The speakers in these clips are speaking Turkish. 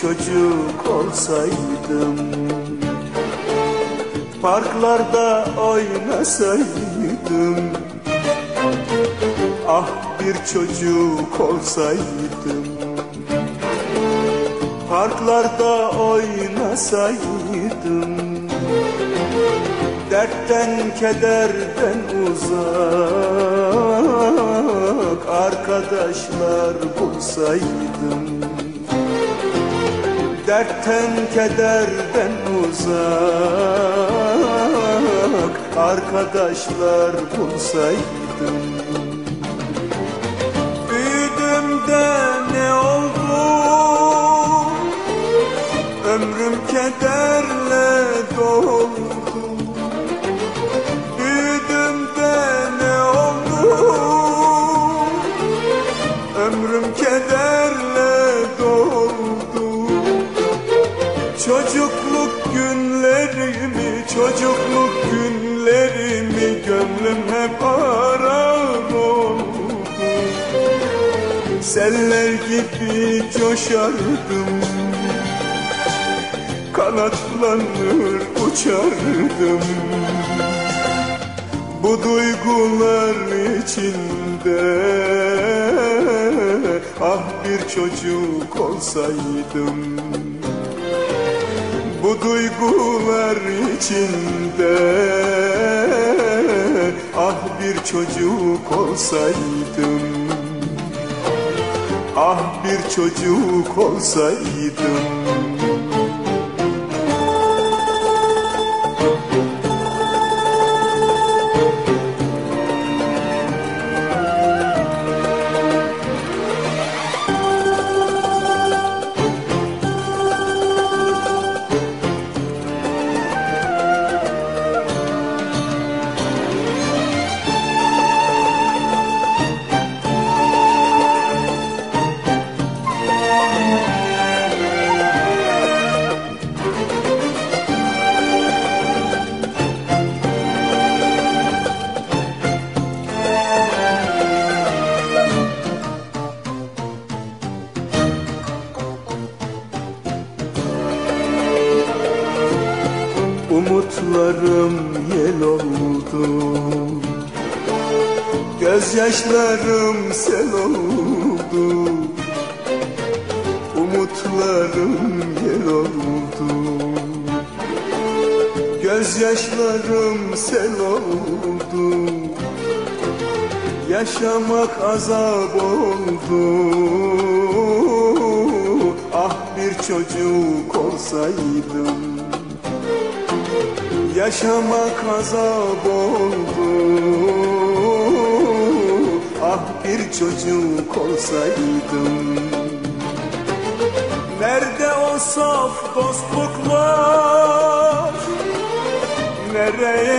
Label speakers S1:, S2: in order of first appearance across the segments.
S1: çocuk olsaydım. Parklarda oynasaydım. Ah bir çocuk olsaydım. Parklarda oynasaydım. Dertten kederden uzak Arkadaşlar bulsaydım Dertten kederden uzak Arkadaşlar bulsaydım. Büyüdüm de ne oldu? Ömrüm kederle çocukluk günlerimi Gönlüm hep arar oldu. Seller gibi coşardım Kanatlanır uçardım. Bu duygular içinde Ah bir çocuk olsaydım Bu duygular içinde Ah bir çocuk olsaydım Ah bir çocuk olsaydım Umutlarım yel oldu. Gözyaşlarım sel oldu. Umutlarım yel oldu. Gözyaşlarım sel oldu. Yaşamak azap oldu. Ah bir çocuk olsaydım Yaşamak azap oldu. Ah bir çocuk olsaydım. Nerede o saf dostluklar? Nereye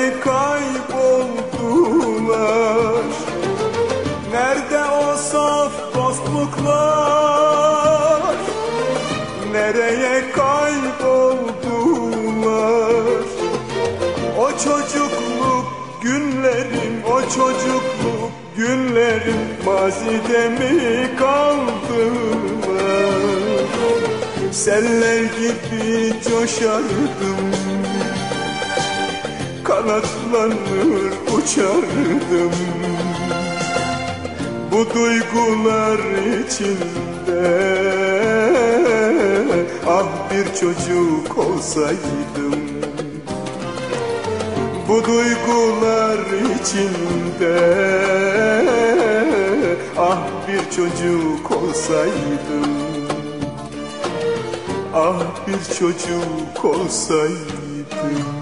S1: çocukluk günlerim Mazide mi kaldılar Seller gibi coşardım Kanatlanır uçardım. Bu duygular içinde Ah bir çocuk olsaydım Bu duygular içinde Ah bir çocuk olsaydım. Ah bir çocuk olsaydım